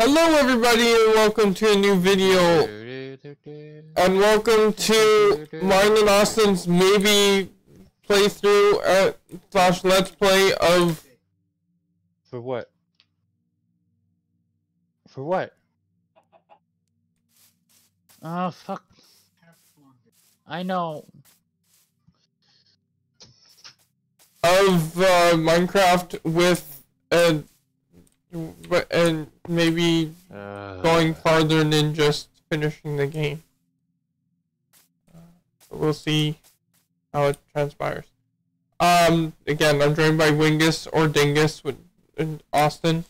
Hello everybody and welcome to a new video and welcome to mine and Austin's maybe playthrough uh, slash let's play of For what? For what? Oh fuck. I know. of uh, Minecraft with uh, and maybe Uh, going farther than just finishing the game. Uh, we'll see how it transpires. Um, again, I'm joined by Wingus or Dingus with in Austin.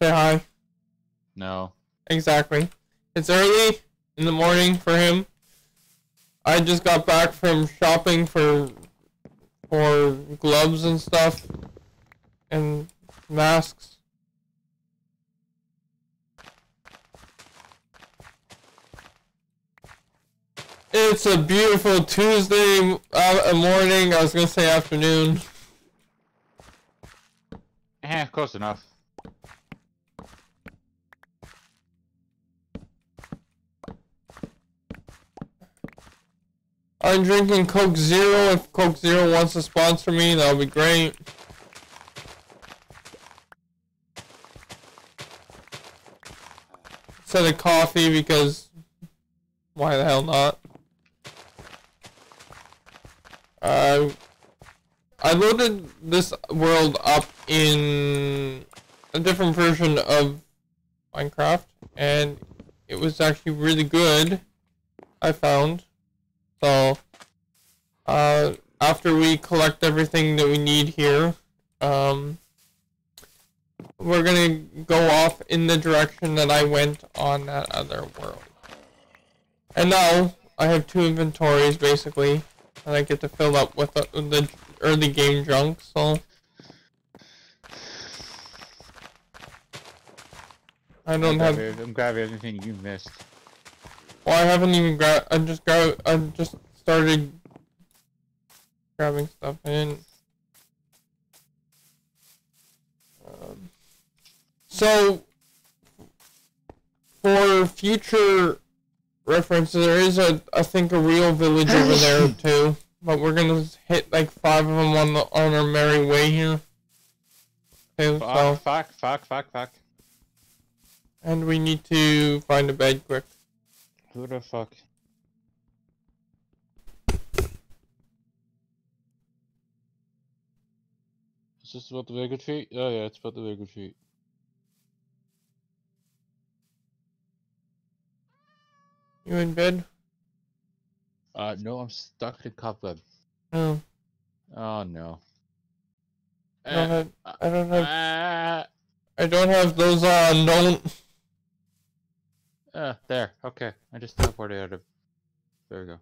Say hi. No. Exactly. It's early in the morning for him. I just got back from shopping for for gloves and stuff and masks. It's a beautiful Tuesday uh, morning. I was gonna say afternoon. Eh, close enough. I'm drinking Coke Zero. If Coke Zero wants to sponsor me, that would be great. Instead of coffee, because why the hell not? Uh, I loaded this world up in a different version of Minecraft, and it was actually really good. I found. So, uh, after we collect everything that we need here, um, we're gonna go off in the direction that I went on that other world. And now, I have two inventories, basically, and I get to fill up with the, the early game junk, so... I don't I'm have... glad I'm glad have anything you missed. Well, I haven't even got. I just got. I just started grabbing stuff in. So, for future reference, there is a. I think a real village over there too. But we're gonna hit like five of them on the on our merry way here. Okay, so Fuck, fuck, fuck, fuck, fuck. and we need to find a bed quick. Who the fuck? Is this about the very good feet? Oh yeah, it's about the very good You in bed? Uh, no, I'm stuck in cobweb. No, Oh no. I don't have. I don't have. Ah, I don't have those on. Don't. ah, there. Okay, I just teleported out of. There we go.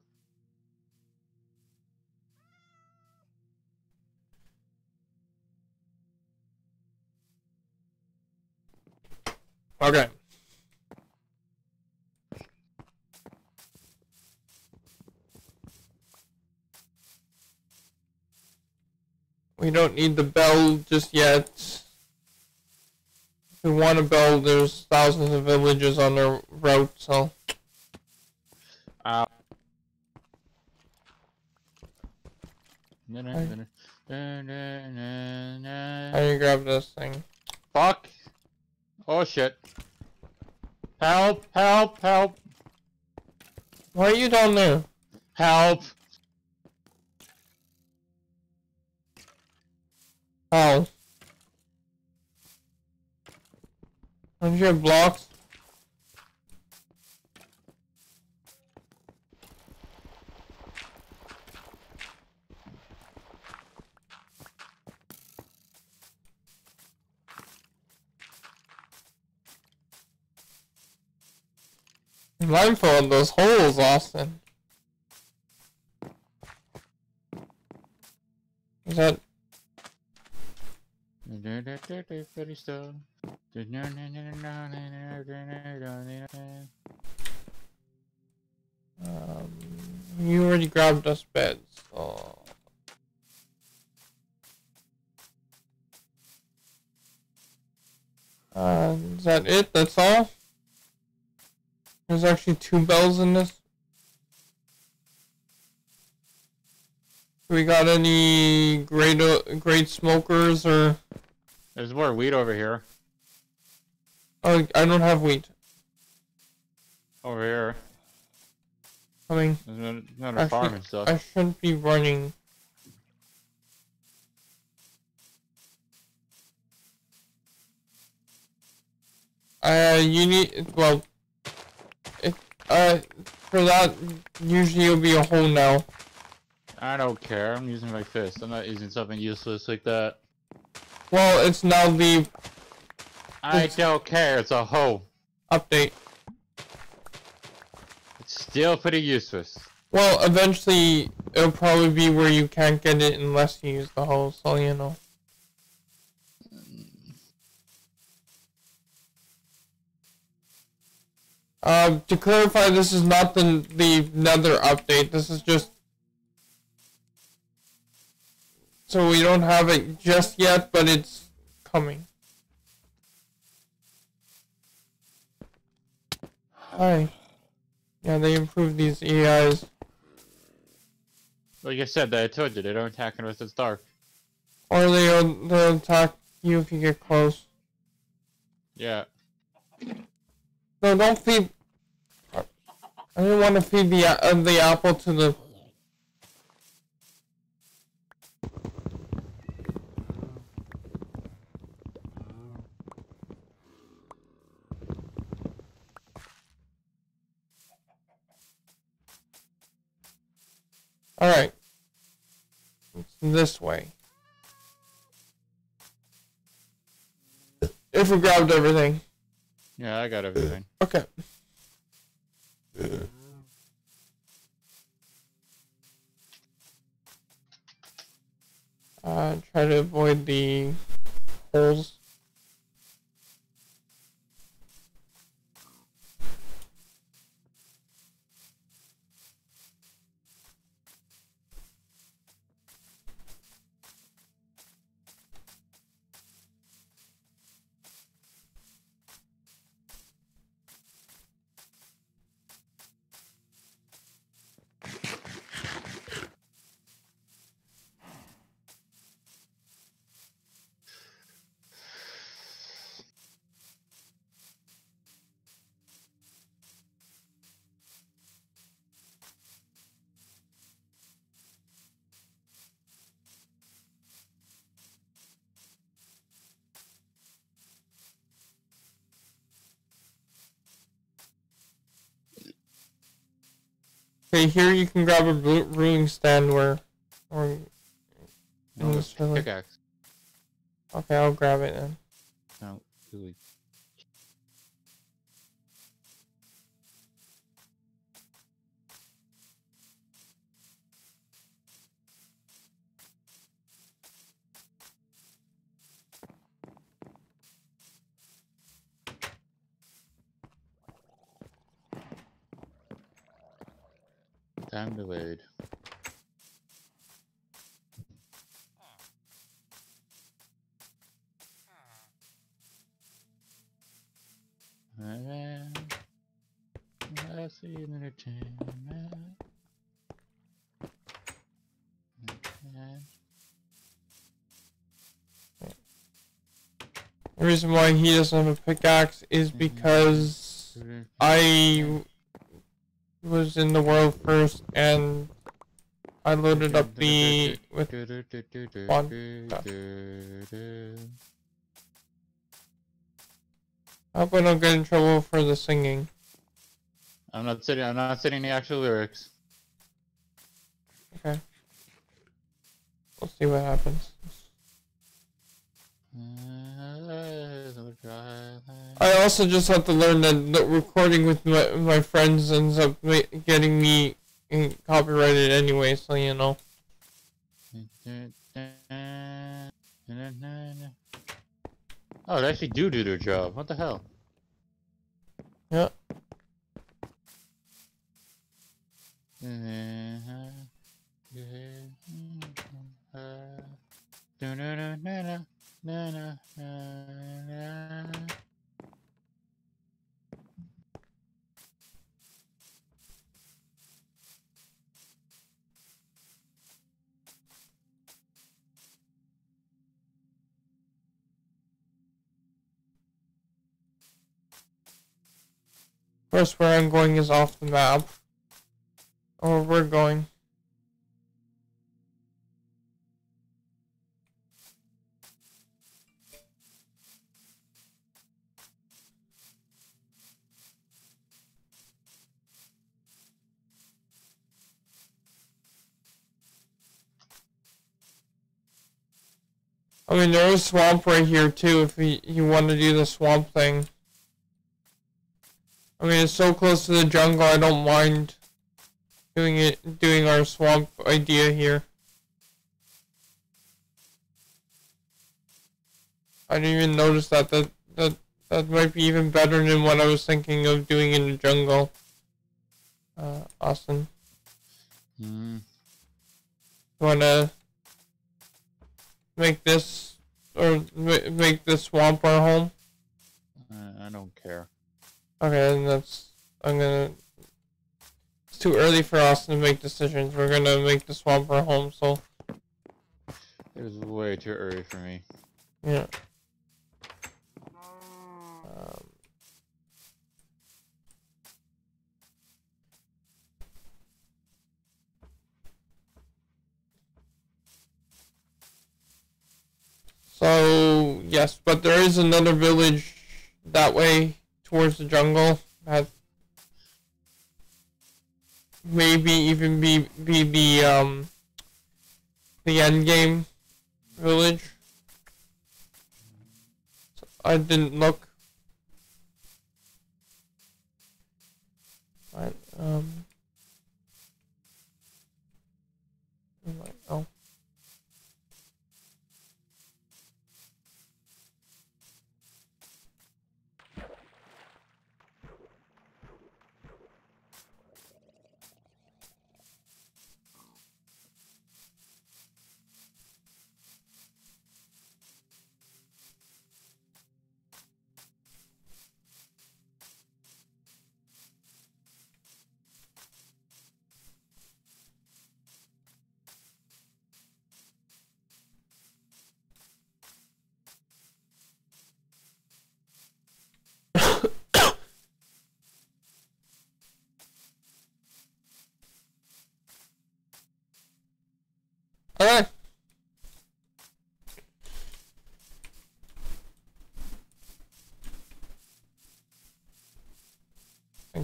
Okay. We don't need the bell just yet. If we want a bell, there's thousands of villages on the route, so. Na. How do you grab this thing? Fuck! Oh shit. Help! Help! Help! Why are you down there? Help! Don't you have blocks? Mindful of those holes, Austin. Is that Um, you already grabbed us beds. Uh, is that it? That's all? There's actually two bells in this. We got any great uh, great smokers or? There's more wheat over here. Oh, I don't have wheat. Over here. Coming. There's another- another farm Actually, and stuff. I shouldn't be running. Uh, you need, well, it, uh, for that, usually it'll be a hoe now. I don't care. I'm using my fist. I'm not using something useless like that. Well, it's now the I don't care. It's a hoe. update. It's still pretty useless. Well, eventually, it'll probably be where you can't get it unless you use the hoe, so you know. Um, to clarify, this is not the the Nether update. This is just so we don't have it just yet, but it's coming. Hi. Yeah, they improved these AIs. Like I said, I told you they don't attack unless it's dark. Or they'll, they'll attack you if you get close. Yeah. No, don't feed. I didn't want to feed the uh, the apple to the. All right. It's this way. If we grabbed everything. Yeah, I got everything. Okay. Uh, try to avoid the holes. Okay, here you can grab a brewing stand where, or No, this pickaxe. Okay, I'll grab it then. No, really. Time delayed. I see an entertainment. The reason why he doesn't have a pickaxe is mm-hmm. because mm-hmm. I mm-hmm. Was in the world first and I loaded up the with one. I hope I don't get in trouble for the singing. I'm not sitting. I'm not sitting the actual lyrics. Okay. We'll see what happens. Uh, I also just have to learn that the recording with my, my friends ends up getting me eh, copyrighted anyway, so you know. Oh, they actually do do their job. What the hell? Yeah. Na, na, na, Of First where I'm going is off the map. Or we're going. I mean, there is swamp right here too. If you you want to do the swamp thing. I mean, it's so close to the jungle. I don't mind doing it, doing our swamp idea here. I didn't even notice that. That that that might be even better than what I was thinking of doing in the jungle. Uh, Austin. Mm. Wanna make this or ma- make this swamp our home? I, I don't care. Okay, and that's I'm gonna. It's too early for us to make decisions. We're gonna make the swamp our home. So It was way too early for me. yeah. So yes, but there is another village that way towards the jungle that maybe even be be the um the end game village. I didn't look. But, um.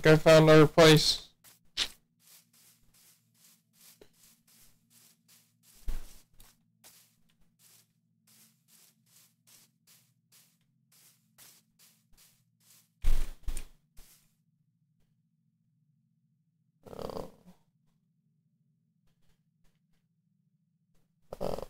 I found our place. Oh. Um,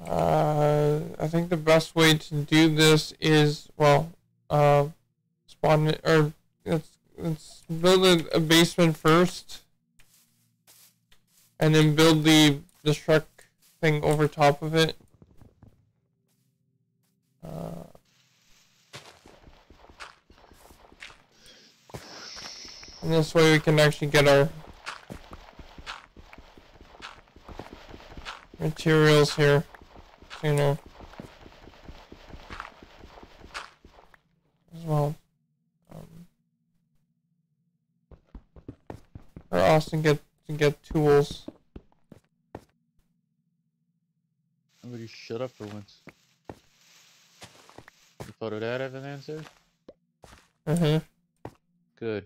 Uh, I think the best way to do this is well, uh, spawn it or let's let's build a, a basement first, and then build the truck thing over top of it. Uh, and this way we can actually get our materials here, you know, as well. Um, or Austin get to get tools. Somebody shut up for once. You thought of that as an answer? Uh huh. Good.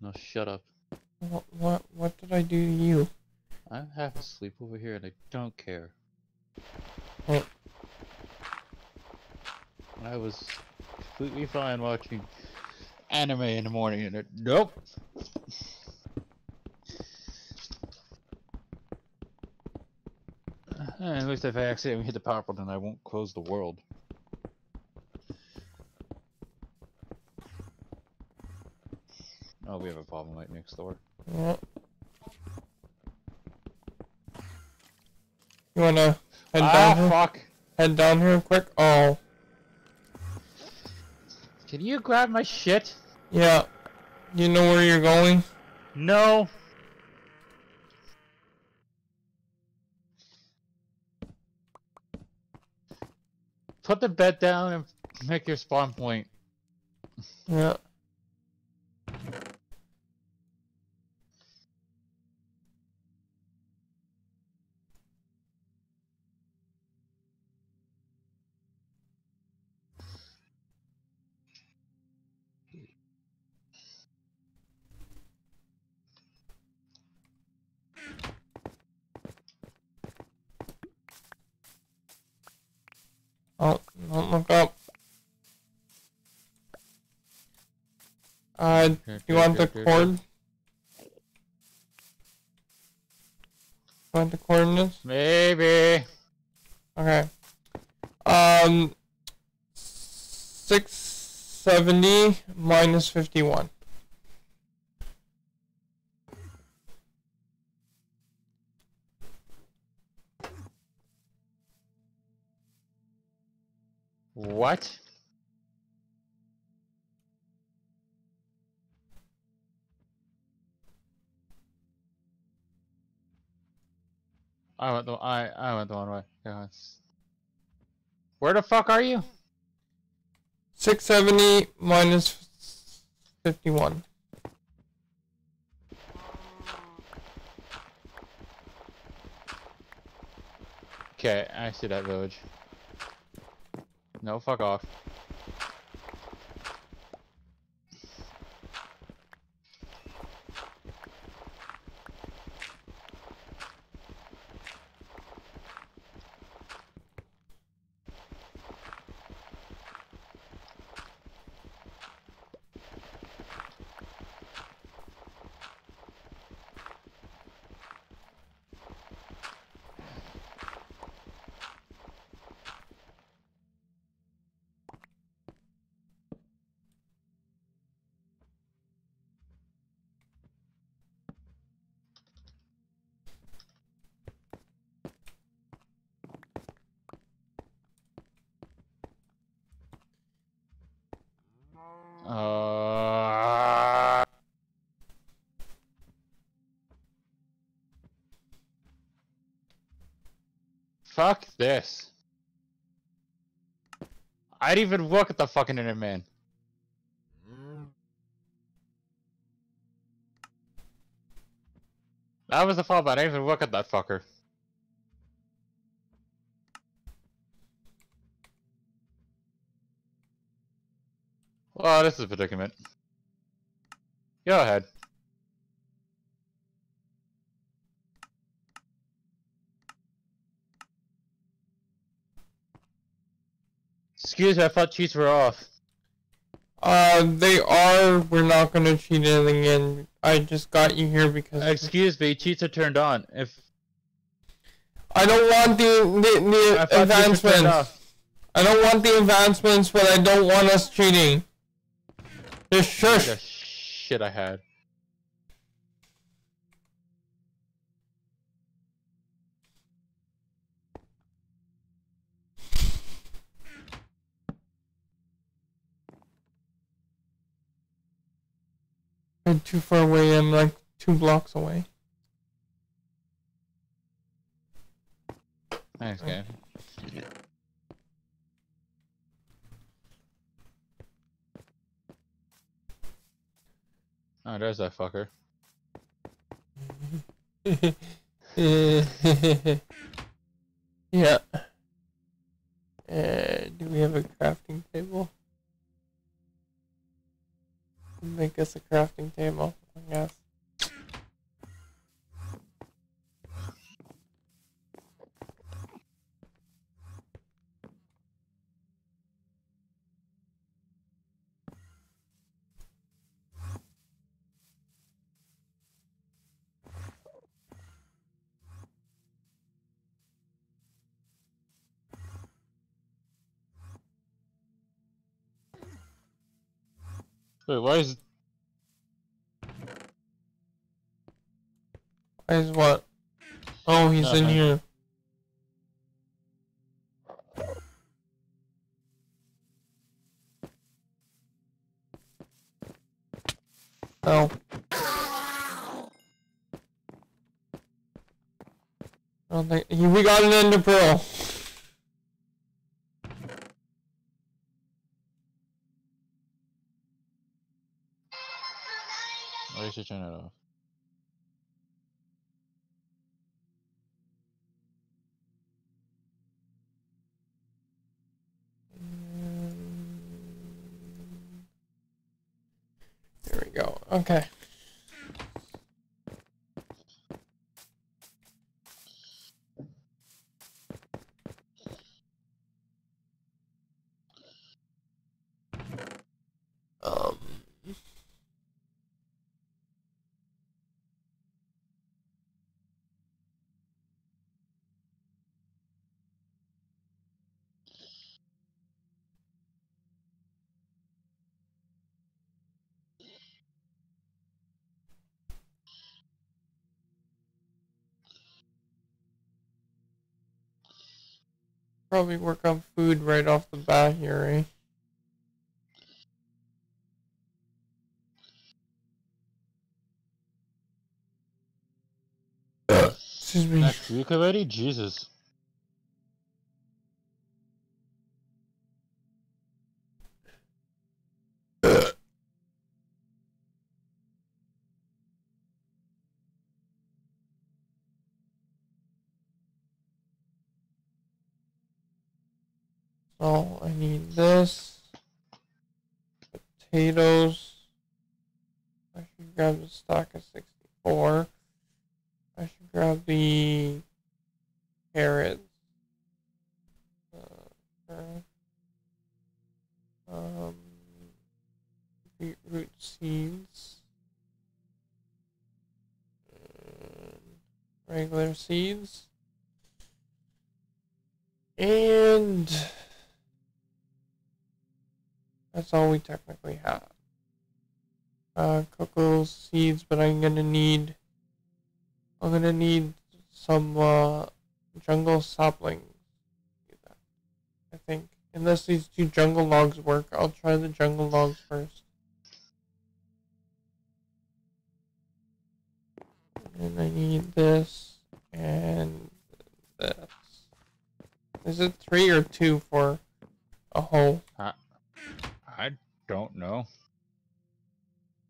Now shut up. What what what did I do to you? I'm half asleep over here and I don't care. What? I was completely fine watching anime in the morning and it, nope. Eh, At least if I accidentally hit the power button, I won't close the world. Oh, we have a problem right next door. You wanna head ah, down here? fuck! Head down here quick. Oh, Can you grab my shit? yeah. You know where you're going? No. Put the bed down and make your spawn point. Yeah. Cord? Want the coordinates? Maybe. Okay. Um, 670 minus 51. What? I went the I I went the wrong way. Where the fuck are you? 670 minus 51. Okay, I see that village. No, fuck off. Uh... Fuck this. I didn't even look at the fucking internet man. That was the fault, but I didn't even look at that fucker. Oh, this is a predicament. Go ahead. Excuse me, I thought cheats were off. Uh, they are. We're not gonna cheat anything in. I just got you here because Excuse me, cheats are turned on. If I don't want the the, the thought cheats were turned advancements. I don't want the advancements, but I don't want us cheating. Just shush. Shit I had. I'm too far away. I'm like two blocks away. Thanks, game. Oh, there's that fucker. yeah. Uh, do we have a crafting table? Make us a crafting table, I guess. Wait, why is... Why is what? Oh, he's uh -huh. in here. Oh. I don't think... We got an ender pearl! Probably work on food right off the bat here, eh? Excuse me. Next week already? Jesus. So I need this. Potatoes. I should grab the stock of 64. I should grab the carrots. Uh, okay. um, beetroot seeds. And regular seeds. And that's all we technically have. Uh, cocoa seeds, but I'm gonna need, I'm gonna need some, uh, jungle saplings. I think. Unless these two jungle logs work, I'll try the jungle logs first. And I need this and this. Is it three or two for a hoe? I don't know.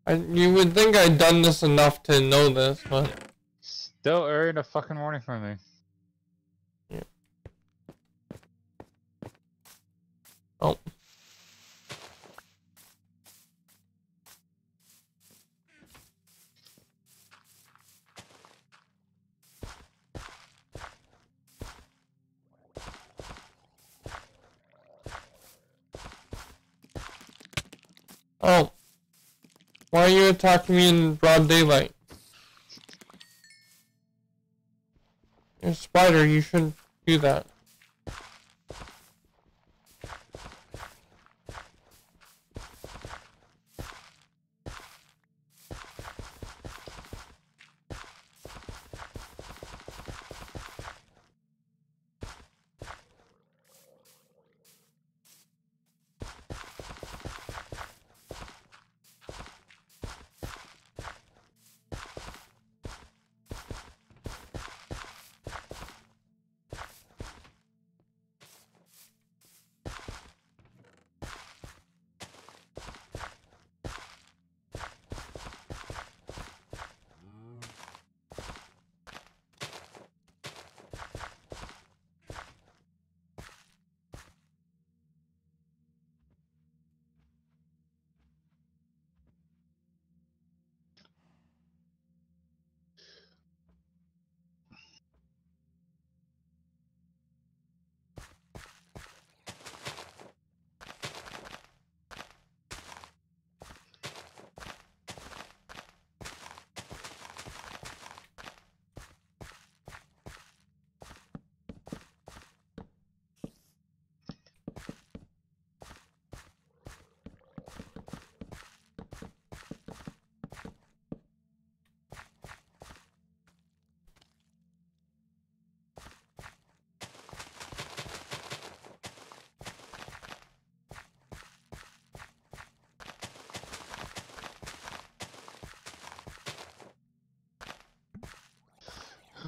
I, you would think I'd done this enough to know this, but Still early in the fucking morning for me. Yeah. oh. Oh. Why are you attacking me in broad daylight? You're a spider, you shouldn't do that.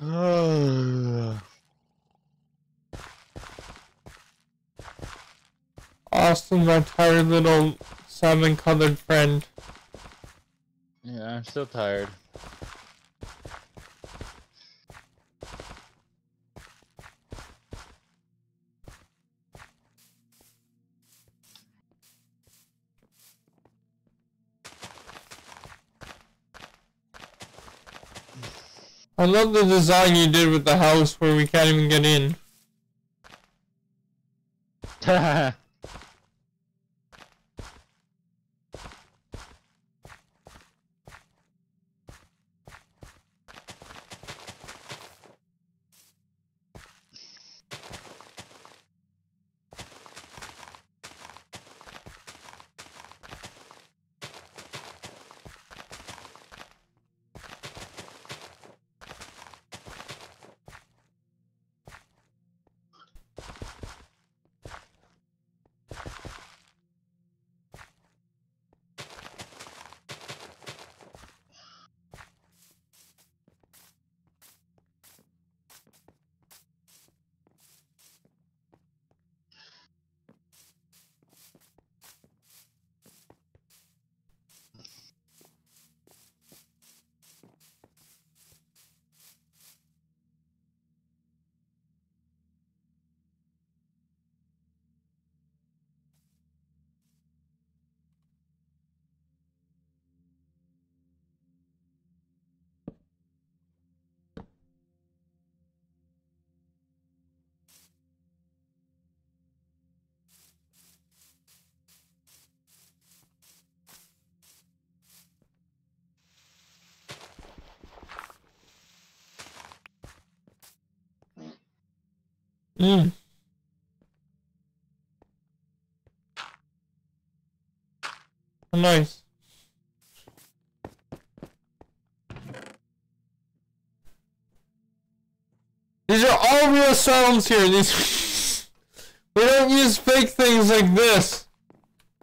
Uh, Austin, my tired little salmon colored friend. Yeah, I'm still tired. I love the design you did with the house where we can't even get in. Mm. Nice. These are all real sounds here. These we don't use fake things like this.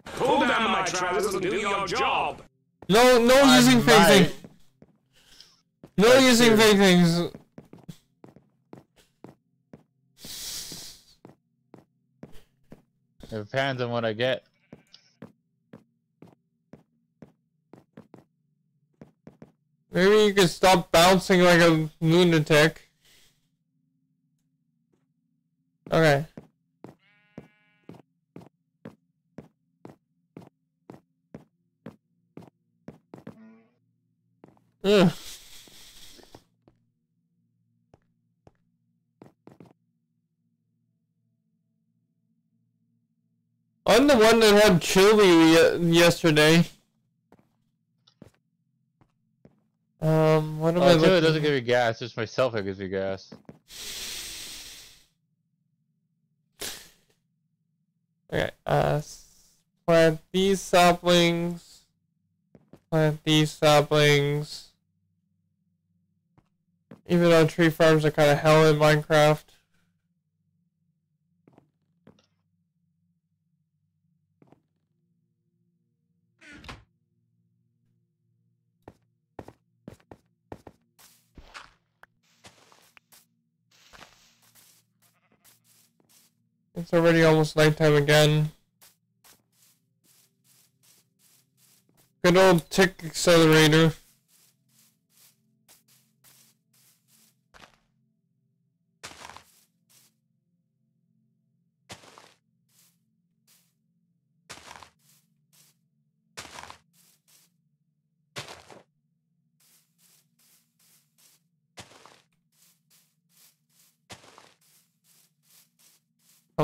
Pull down my trousers and do your job. No, no I using fake might. things. No That's using true. fake things. It depends on what I get. Maybe you could stop bouncing like a lunatic. Okay. Ugh. I'm the one that had chili yesterday. Um, what am I Oh, too, it looking doesn't give me gas. Just myself that gives me gas. Okay, uh, plant these saplings. Plant these saplings. Even though tree farms are kind of hell in Minecraft. It's already almost nighttime again. Good old tick accelerator.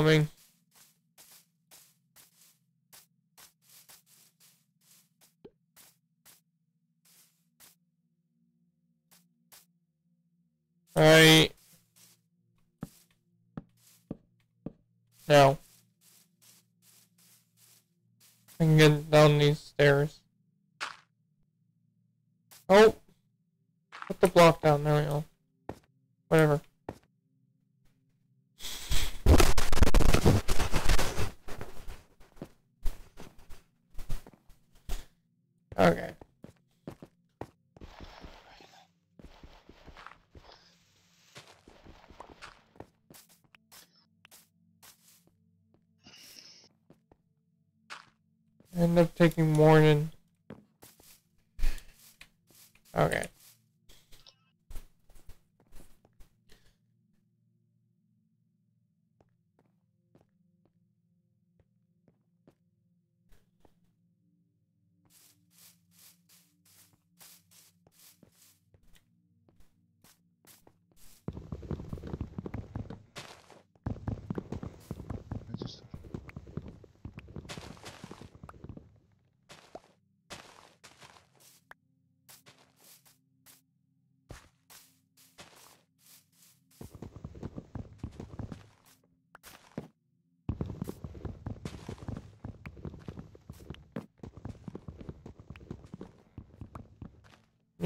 Coming.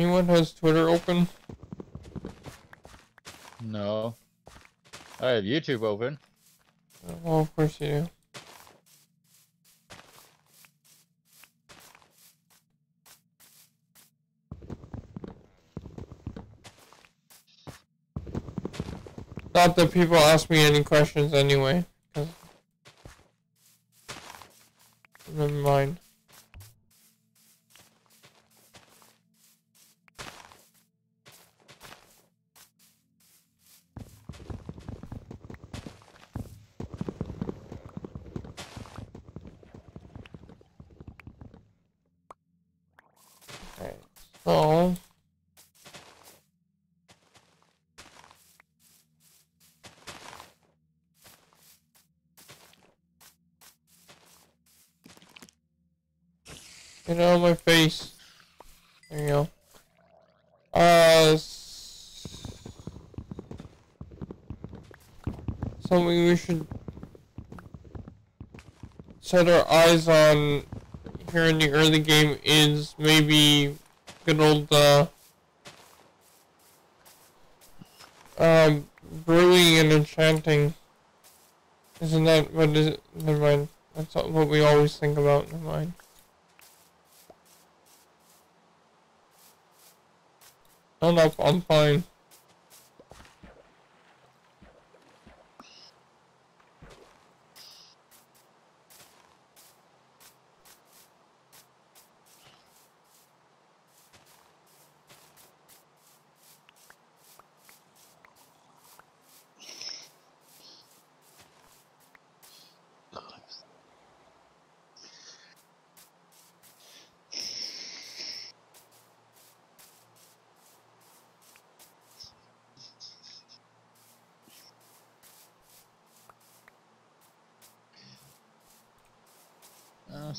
Anyone has Twitter open? No. I have YouTube open. Oh, well, of course you do. Not that people ask me any questions anyway. Set our eyes on here in the early game is maybe good old uh, um, brewing and enchanting. Isn't that what is it? Never mind. That's what we always think about. Never mind. No, no, I'm fine.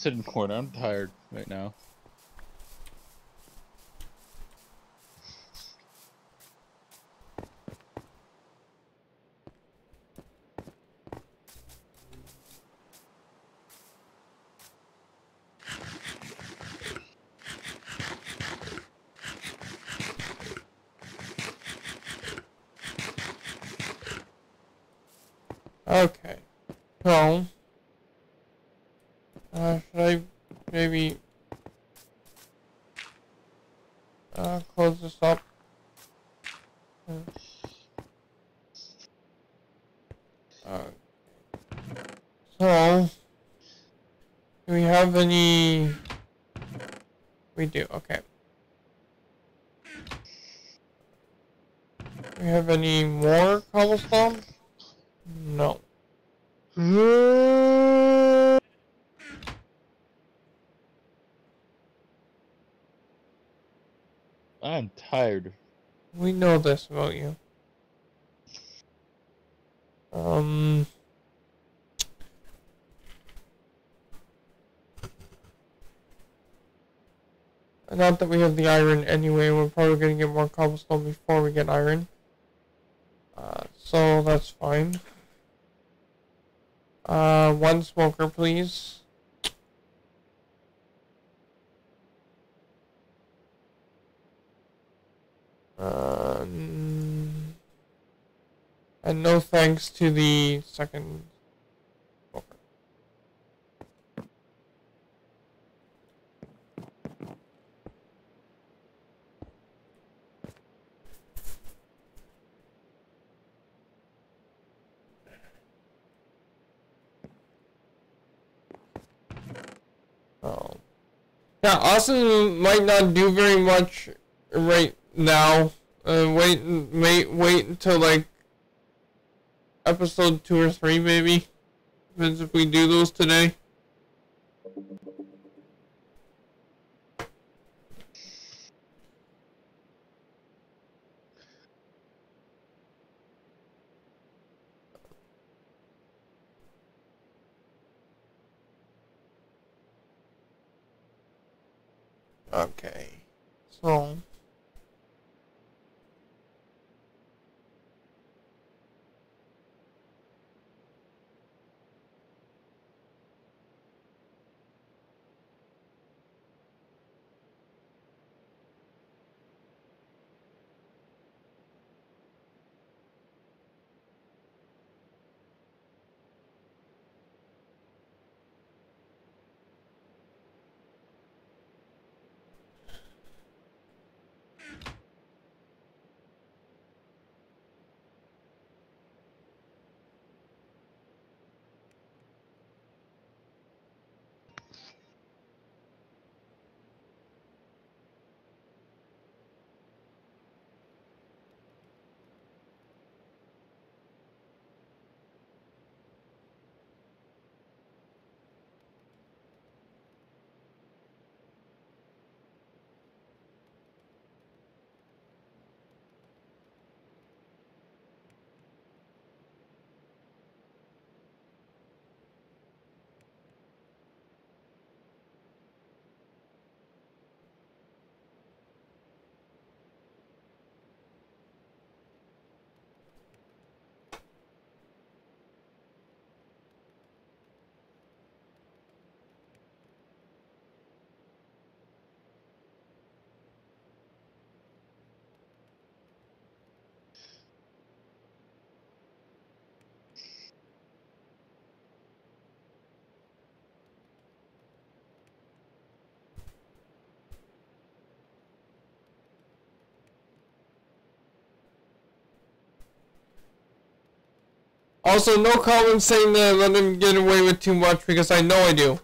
Sitting in the corner. I'm tired right now. Okay. So, uh, should I maybe uh, close this up? Hmm. Uh, so, do we have any? We do. Okay. Do we have any more cobblestone? No. I'm tired. We know this about you. Um. Not that we have the iron anyway, we're probably gonna get more cobblestone before we get iron. Uh, so that's fine. Uh, one smoker, please. Mm, and no thanks to the second smoker. Yeah, Austin might not do very much right now. Uh, wait, wait, wait until like episode two or three, maybe. Depends if we do those today. Okay. So. Also, no comments saying that I let him get away with too much because I know I do.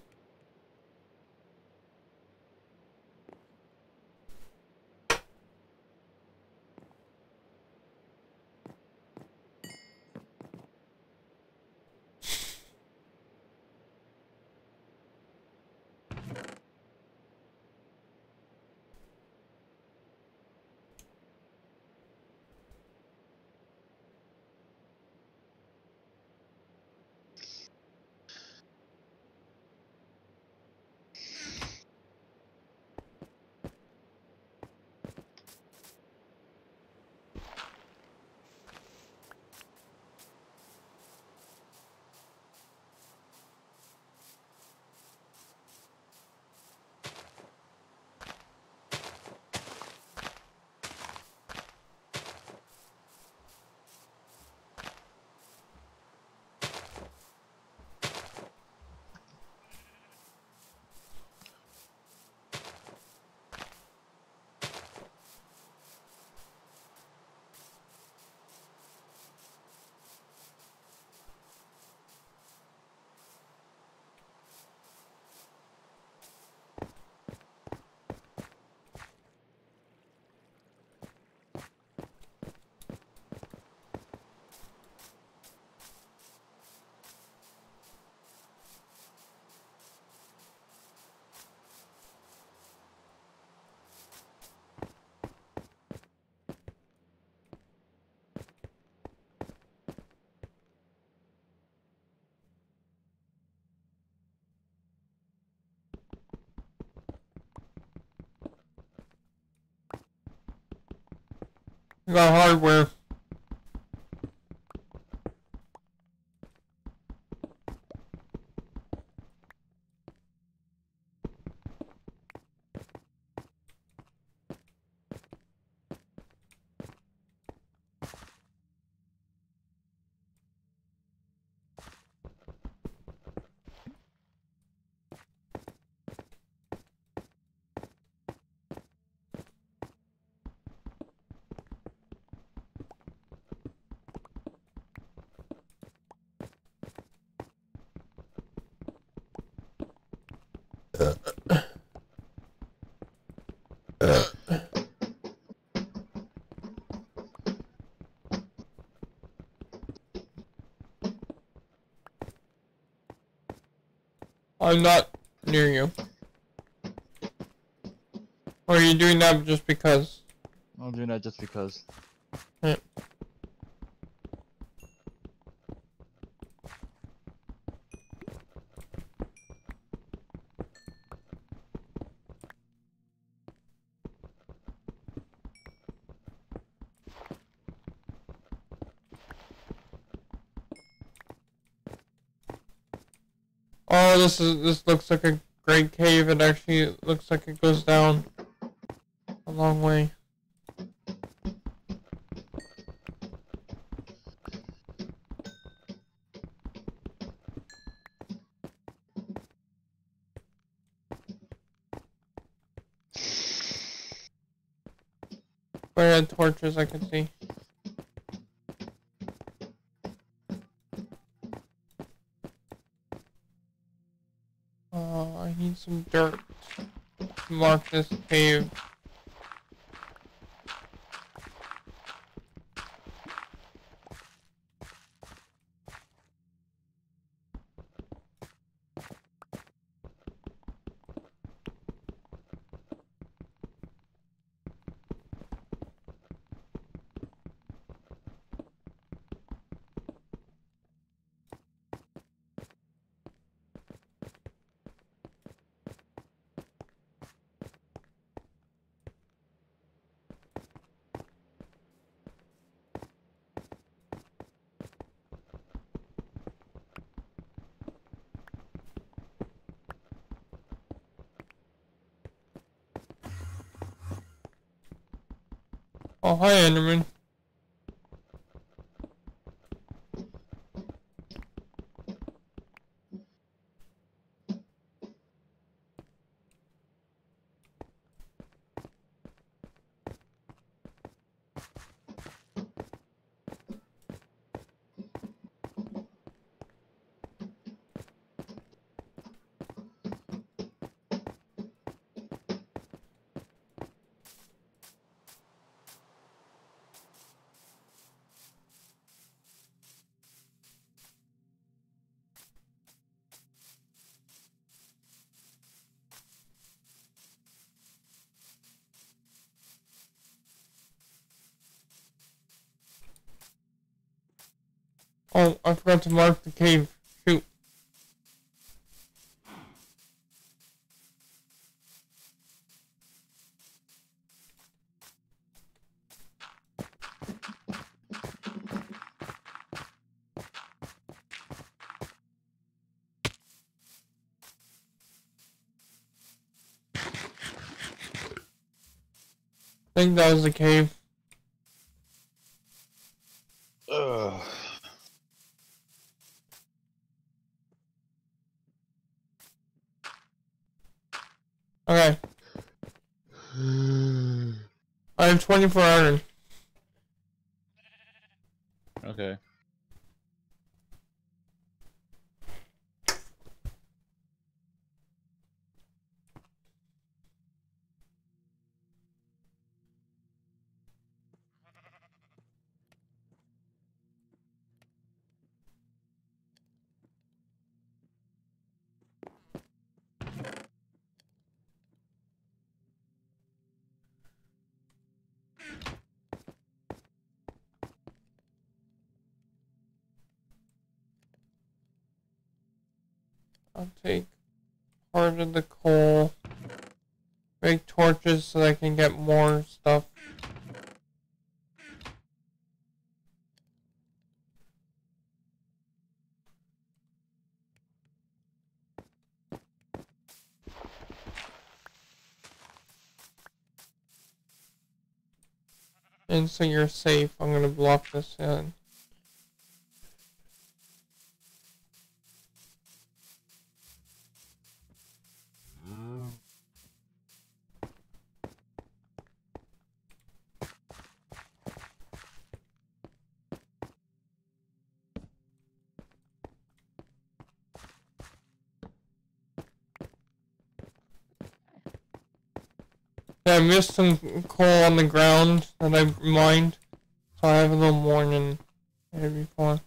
I I'm not near you. Or are you doing that just because? I'm doing that just because. This is this looks like a great cave. It actually looks like it goes down a long way. Where had torches I can see. Oh, I need some dirt to mark this cave. Hi, Enderman. Forgot to mark the cave. Shoot. I think that was the cave. Ugh. Okay. I have 24 iron. I missed some coal on the ground that I mined, so I have a little I had before.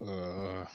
Ugh.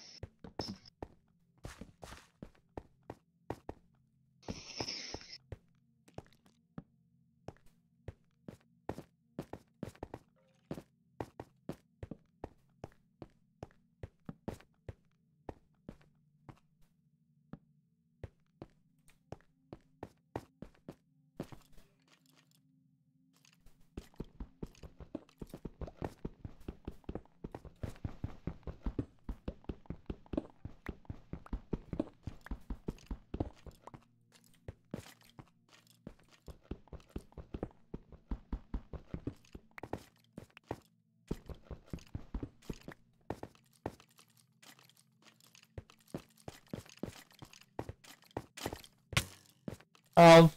Um,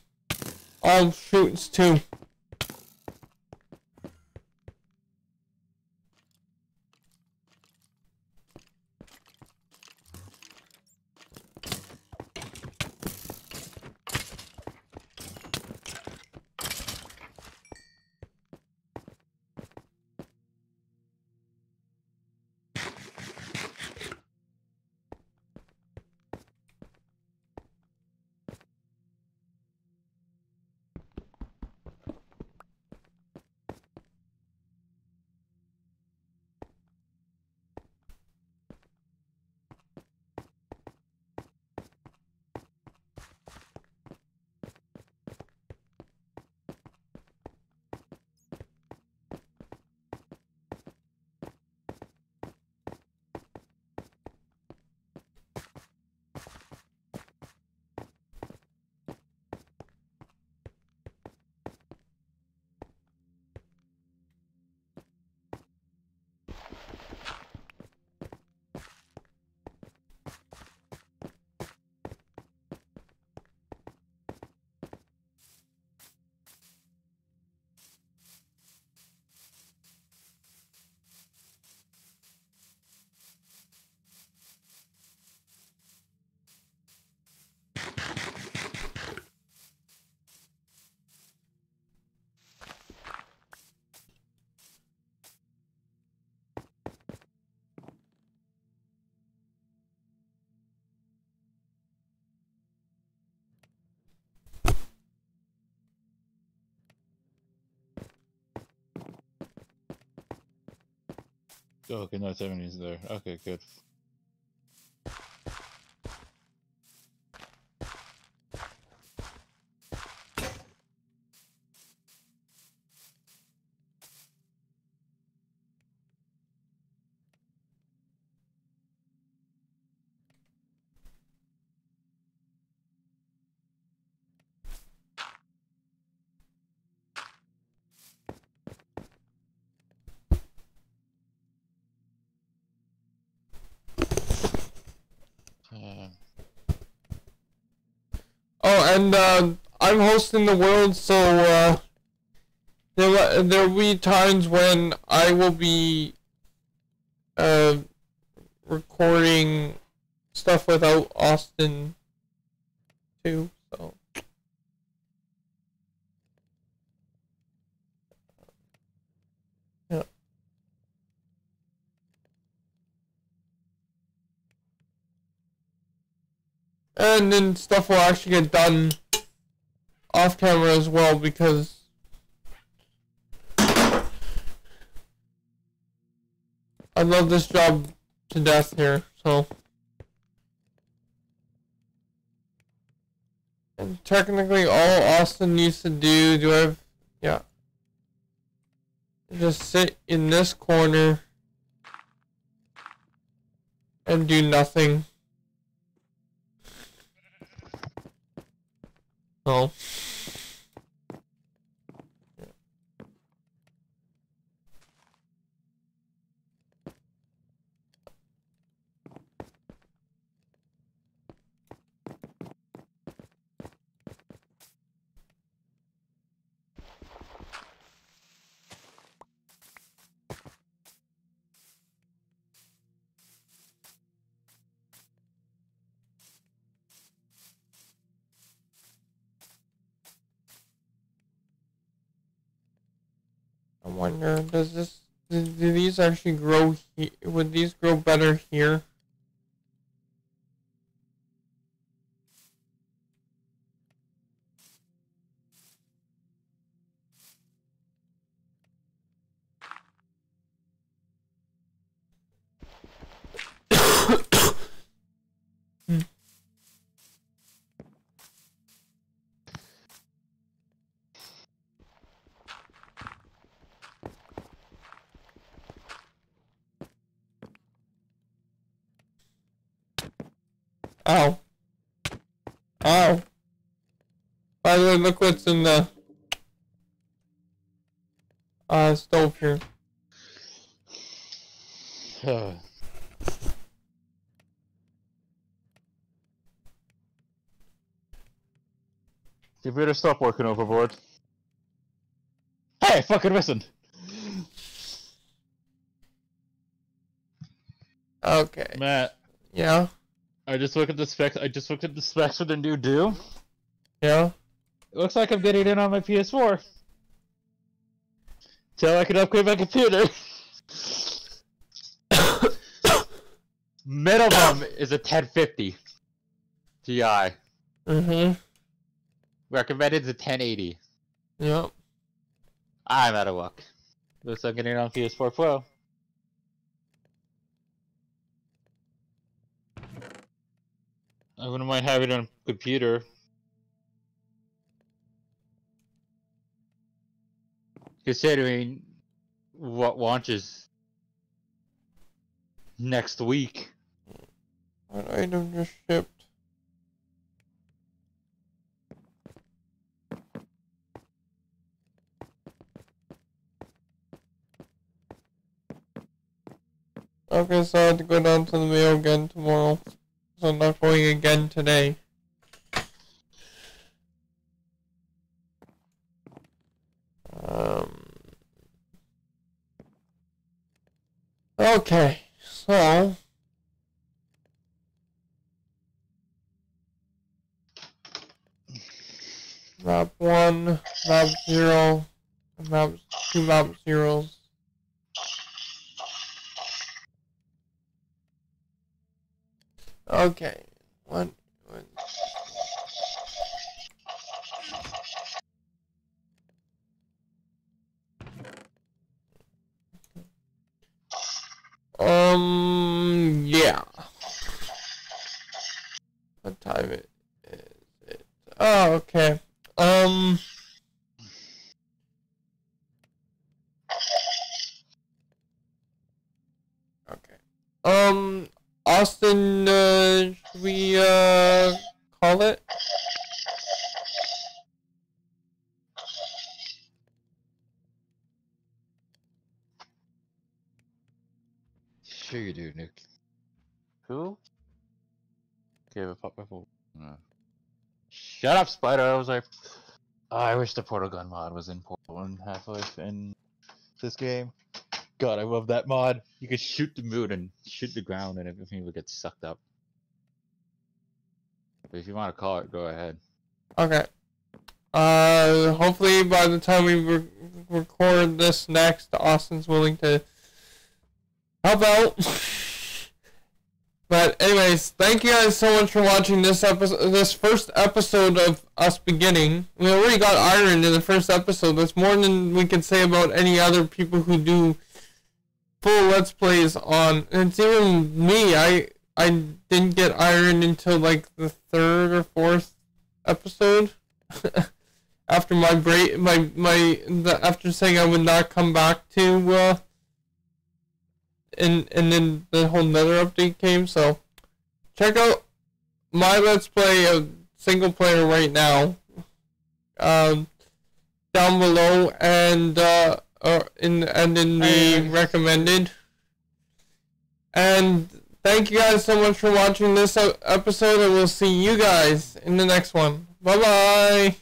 all shoots too. Oh, okay, no, 70's there. Okay, good. And uh, I'm hosting the world, so uh, there there will be times when I will be uh, recording stuff without Austin too. So yeah. And then stuff will actually get done off camera as well because I love this job to death here, so and technically all Austin needs to do do I have yeah just sit in this corner and do nothing. Oh. Wonder, does this, do, these actually grow would these grow better here? In the uh, stove here. you better stop working overboard. Hey, fucking listen. Okay. Matt, Yeah. I just looked at the specs. I just looked at the specs for the new Doom. Yeah. It looks like I'm getting in on my PS4. So I can upgrade my computer. Minimum is a 1050 Ti. Mm-hmm. Recommended is a 1080. Yep. I'm out of luck. Looks like I'm getting it on PS4 Pro. I wouldn't mind having it on computer. Considering what launches next week. What item just shipped? Okay, so I have to go down to the mail again tomorrow. So I'm not going again today. Okay, so. Map 1, map 0, map 2 map zeros. Okay, one, Um, yeah. What time is it? Oh, okay. Um. Okay. Um, Austin, Who? Gave a fuck before. No. Shut up, Spider. I was like, oh, I wish the portal gun mod was in Portal and Half Life in this game. God, I love that mod. You could shoot the moon and shoot the ground, and everything would get sucked up. But if you want to call it, go ahead. Okay. Uh, hopefully by the time we re- record this next, Austin's willing to help out. but anyways, thank you guys so much for watching this episode, this first episode of us beginning. We already got Iron in the first episode. That's more than we can say about any other people who do full let's plays on. And it's even me. I I didn't get Iron until like the third or fourth episode. after my break, my my the, after saying I would not come back to, uh, and and then the whole Nether update came. So check out my Let's Play of single player right now. Um, down below and uh, uh in and in the recommended. And thank you guys so much for watching this episode, and we'll see you guys in the next one. Bye bye.